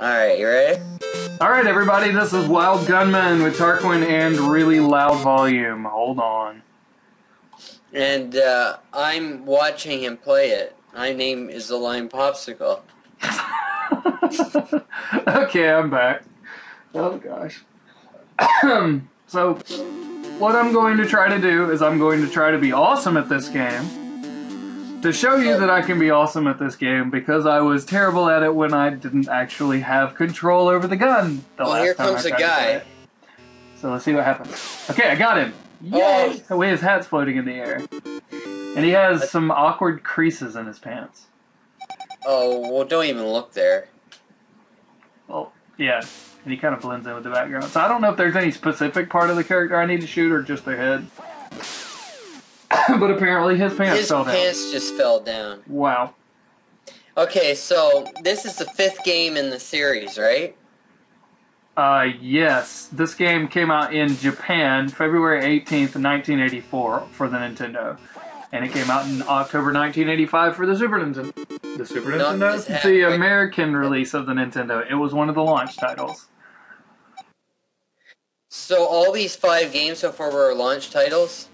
Alright, you ready? All right, everybody, this is Wild Gunman with Tarquin and really loud volume. Hold on. And uh, I'm watching him play it. My name is the Lime Popsicle. okay, I'm back. Oh gosh. so, what I'm going to try to do is I'm going to try to be awesome at this game. To show you that I can be awesome at this game because I was terrible at it when I didn't actually have control over the gun. The Well, last here time comes I a tried to play guy. So let's see what happens. Okay, I got him. Yay! Oh, the way his hat's floating in the air. And he has some awkward creases in his pants. Oh, well, don't even look there. Well, yeah, and he kind of blends in with the background. So I don't know if there's any specific part of the character I need to shoot or just their head. but apparently his pants His fell down. His pants just fell down. Wow. Okay, so this is the fifth game in the series, right? Uh, yes, this game came out in Japan February 18th, 1984 for the Nintendo. And it came out in October 1985 for the Super Nintendo. The Super Nintendo? The? American release of the Nintendo. It was one of the launch titles. So all these five games so far were launch titles?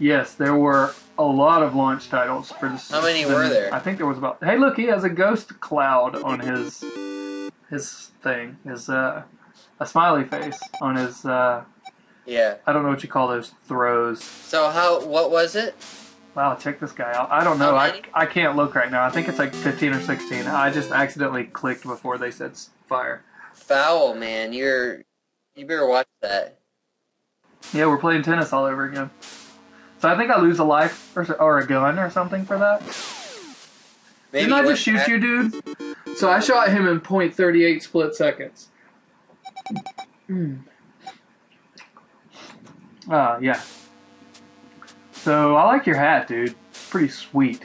Yes, there were a lot of launch titles for this. How many the- were there? I think there was about. Hey, look, he has a ghost cloud on his his thing. His uh, a smiley face on his. Uh, Yeah. I don't know what you call those throws. So how, what was it? Wow, check this guy out. I don't know. I. I can't look right now. I think it's like 15 or 16. I just accidentally clicked before they said fire. Foul, man. You're, you better watch that. Yeah, we're playing tennis all over again. So I think I lose a life or, or a gun or something for that. Maybe Didn't I just shoot you, dude? So I shot him in .38 split seconds. Hmm. Ah, yeah. So I like your hat, dude. It's pretty sweet.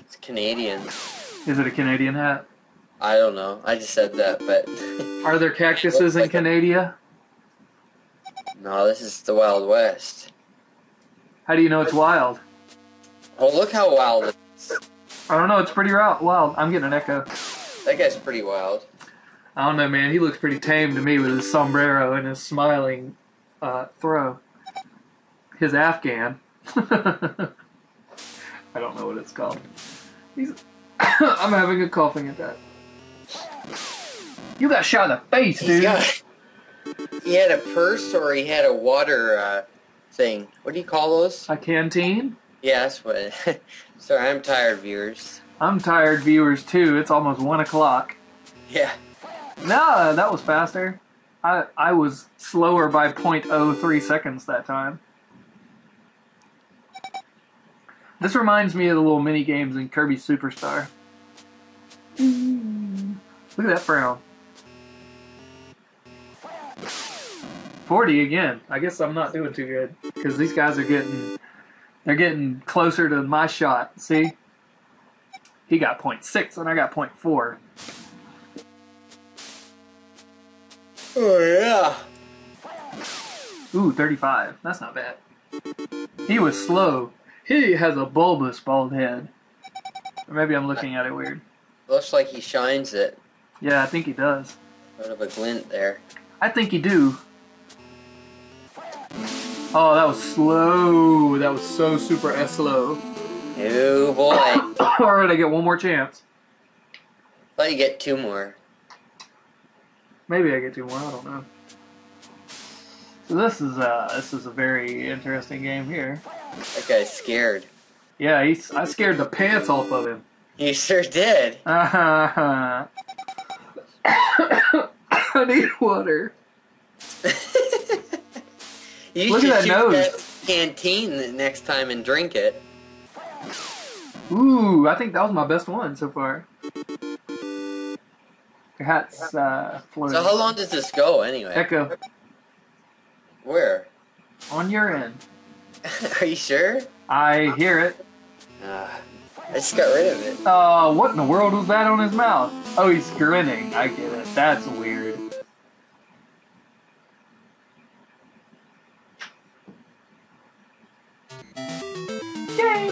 It's Canadian. Is it a Canadian hat? I don't know. I just said that, but Are there cactuses in Looks like a- Canada? no, this is the Wild West. How do you know it's wild? Oh, look how wild it is. I don't know. It's pretty wild. I'm getting an echo. That guy's pretty wild. I don't know, man. He looks pretty tame to me with his sombrero and his smiling uh, throw. His Afghan. I don't know what it's called. He's. I'm having a coughing attack. You got shot in the face, He's dude. got. He had a purse or he had a water uh, thing. What do you call those? A canteen. Yeah, that's what. Sorry, I'm tired, viewers. I'm tired, viewers too. It's almost one o'clock. Yeah. No, that was faster. I I was slower by 0.03 seconds that time. This reminds me of the little mini games in Kirby Superstar. Mm-hmm. Look at that frown. 40 again. I guess I'm not doing too good because these guys are getting they're getting closer to my shot. See? He got 0.6 and I got 0.4. Oh yeah. Ooh, 35. That's not bad. He was slow. He has a bulbous bald head. Or maybe I'm looking at it weird. Looks like he shines it. Yeah, I think he does. Bit of a glint there. I think he do. Oh, that was slow. That was so super slow. Oh boy. Alright, I get one more chance. Let you get two more. Maybe I get two more, I don't know. So this is uh this is a very interesting game here. That guy's scared. Yeah, he's, I scared the pants off of him. You sure did. Uh huh. I need water. You Look should at that shoot nose. that canteen the next time and drink it. Ooh, I think that was my best one so far. Your hat's uh, floating. So how long does this go anyway? Echo Where? on your end. Are you sure? I hear it. Uh, I just got rid of it. Uh, what in the world was that on his mouth? Oh, he's grinning. I get it. That's weird.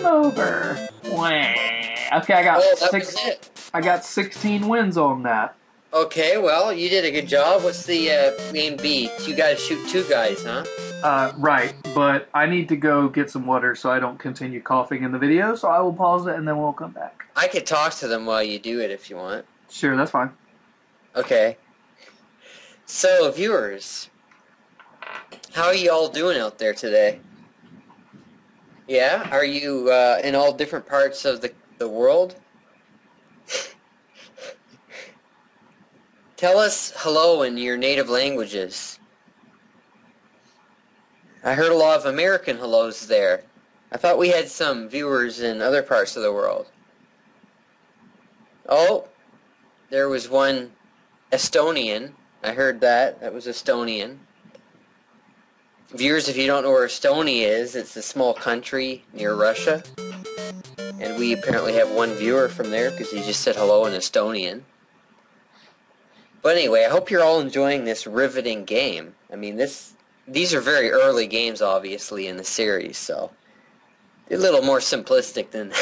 Game over. Okay, I got Oh, six. I got 16 wins on that. Okay, well, you did a good job. What's the uh, main beat? You gotta shoot two guys, huh? Uh, right, but I need to go get some water so I don't continue coughing in the video, so I will pause it and then we'll come back. I could talk to them while you do it if you want. Sure, that's fine. Okay. So, viewers, how are you all doing out there today? Yeah? Are you uh, in all different parts of the, the world? Tell us hello in your native languages. I heard a lot of American hellos there. I thought we had some viewers in other parts of the world. Oh, there was one Estonian. I heard that. That was Estonian. Viewers, if you don't know where Estonia is, it's a small country near Russia. And we apparently have one viewer from there because he just said hello in Estonian. But anyway, I hope you're all enjoying this riveting game. I mean, this these are very early games, obviously, in the series, so a little more simplistic than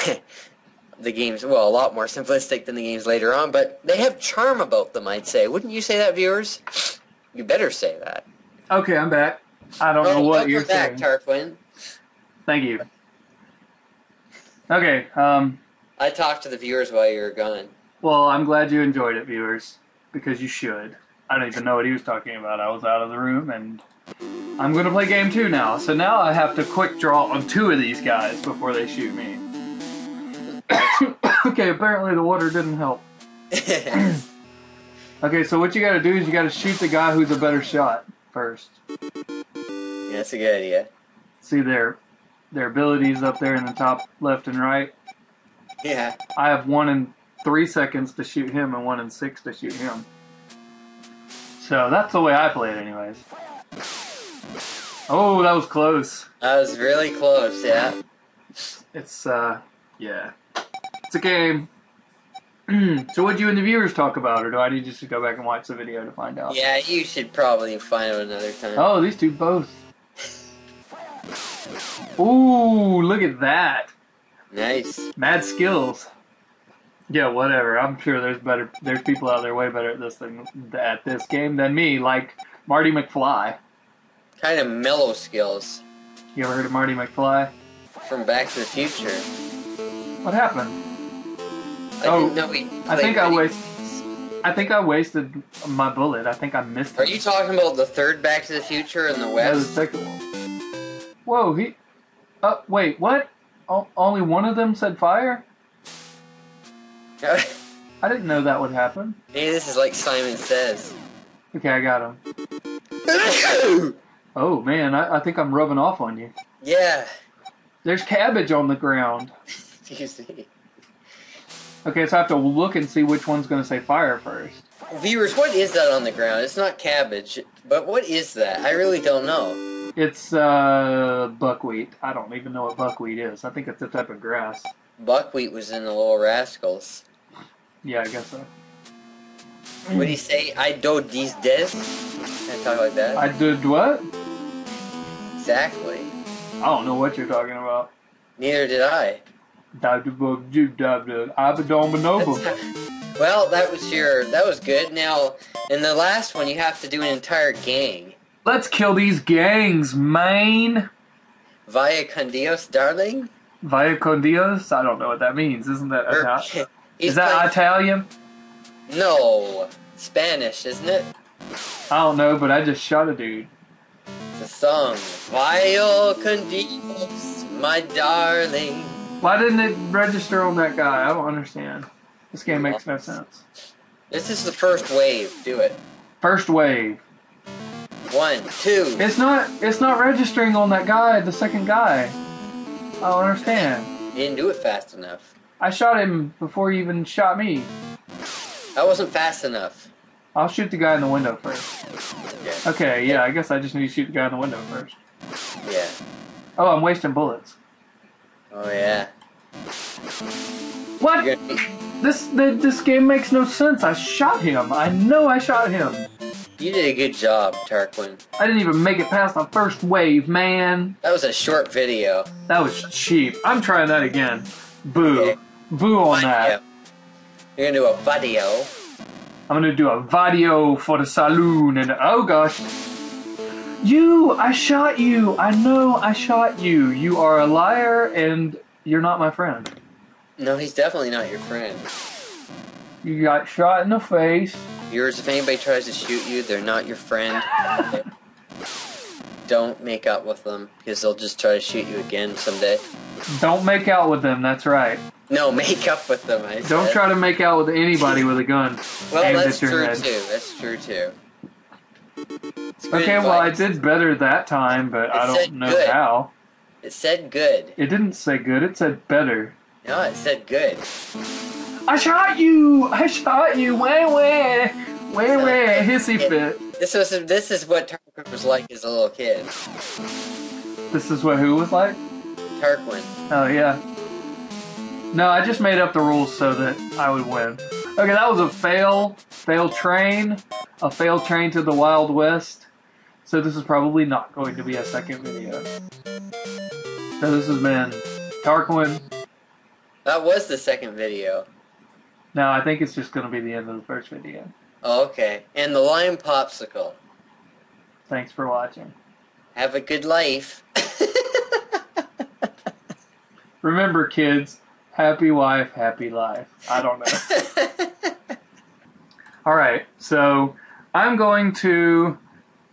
the games. Well, a lot more simplistic than the games later on, but they have charm about them. I'd say, wouldn't you say that, viewers? You better say that. Okay, I'm back. I don't know what you're back, saying. Tarquin. Thank you. Okay, um, I talked to the viewers while you were gone. well, I'm glad you enjoyed it, viewers, because you should. I don't even know what he was talking about. I was out of the room, and I'm going to play game two now. So now I have to quick draw on two of these guys before they shoot me. okay, apparently the water didn't help. Okay, so what you got to do is you got to shoot the guy who's a better shot first. That's a good idea. See their their abilities up there in the top left and right. Yeah. I have one in three seconds to shoot him and one in six to shoot him. So that's the way I play it, anyways. Oh, that was close. That was really close, yeah. It's uh, yeah, it's a game. so what would you and the viewers talk about, or do I need just to go back and watch the video to find out? Yeah, you should probably find out another time. Oh, these two both. Ooh, look at that. Nice. Mad skills. Yeah, whatever. I'm sure there's better. There's people out there way better at this thing at this game than me, like Marty McFly. Kind of mellow skills You ever heard of Marty McFly? from Back to the Future. What happened? I Oh, didn't know we I think I wasted. I think I wasted my bullet. I think I missed Are it. you talking about the third Back to the Future in the West? Yeah, the second one. Whoa, he. Uh, wait, what? O- only one of them said fire? I didn't know that would happen. this is like Simon Says. Okay, I got him. Oh man, I, I think I'm rubbing off on you. yeah. There's cabbage on the ground. You see. Okay, so I have to look and see which one's going to say fire first. Viewers, what is that on the ground? It's not cabbage, but what is that? I really don't know. It's uh, buckwheat. I don't even know what buckwheat is. I think it's a type of grass. Buckwheat was in the Little Rascals. Yeah, I guess so. What do you say? I do these? Can I talk like that? I did what? Exactly. I don't know what you're talking about. Neither did I. Dr. Book, Jude, Dr. Abadon Bonobo. That's- well, that was your that was good. Now, in the last one, you have to do an entire gang. Let's kill these gangs, man. Vaya con Dios, darling. Vaya con Dios? I don't know what that means. Isn't that Or- Ita- is that Italian? no Spanish, isn't it? I don't know, but I just shot a dude. It's a song. Vaya con Dios, my darling. Why didn't it register on that guy? I don't understand. This game makes no sense. This is the first wave. Do it. First wave. One, two. It's not. It's not registering on that guy. The second guy. I don't understand. You didn't do it fast enough. I shot him before he even shot me. That wasn't fast enough. I'll shoot the guy in the window first. Okay. Okay, yeah, I guess I just need to shoot the guy in the window first. Yeah. Oh, I'm wasting bullets. Oh yeah. What? Be, This the, this game makes no sense. I shot him. I know I shot him. You did a good job, Tarquin. I didn't even make it past the first wave, man. That was a short video. That was cheap. I'm trying that again. Boo. Okay. Boo on that. You're gonna do a video. I'm gonna do a video for the saloon and oh gosh. You, I shot you. I know I shot you. You are a liar and you're not my friend. No, he's definitely not your friend. You got shot in the face. Yours, if anybody tries to shoot you, they're not your friend. Don't make out with them because they'll just try to shoot you again someday. Don't make out with them, that's right. No, make up with them. I Don't said. try to make out with anybody with a gun. Well, aimed that's at your true head. too. That's true too. Okay, well, I did better that time, but I don't know good. how. It said good. It didn't say good, it said better. No, it said good. I shot you! I shot you! Wah wah! Wah wah! Hissy fit. This was this is what Tarquin was like as a little kid. This is what who was like? Tarquin. Oh, yeah. No, I just made up the rules so that I would win. Okay, that was a fail. Fail train. A fail train to the Wild West. So this is probably not going to be a second video. So this has been Tarquin. That was the second video. Now I think it's just going to be the end of the first video. Oh, okay. And the lime popsicle. Thanks for watching. Have a good life. Remember, kids, happy wife, happy life. I don't know. All right, so I'm going to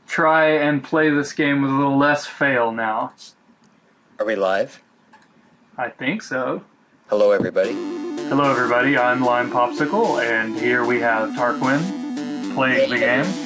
try and play this game with a little less fail now. Are we live? I think so. Hello, everybody. Hello, everybody. I'm Lime Popsicle, and here we have Tarquin playing the game.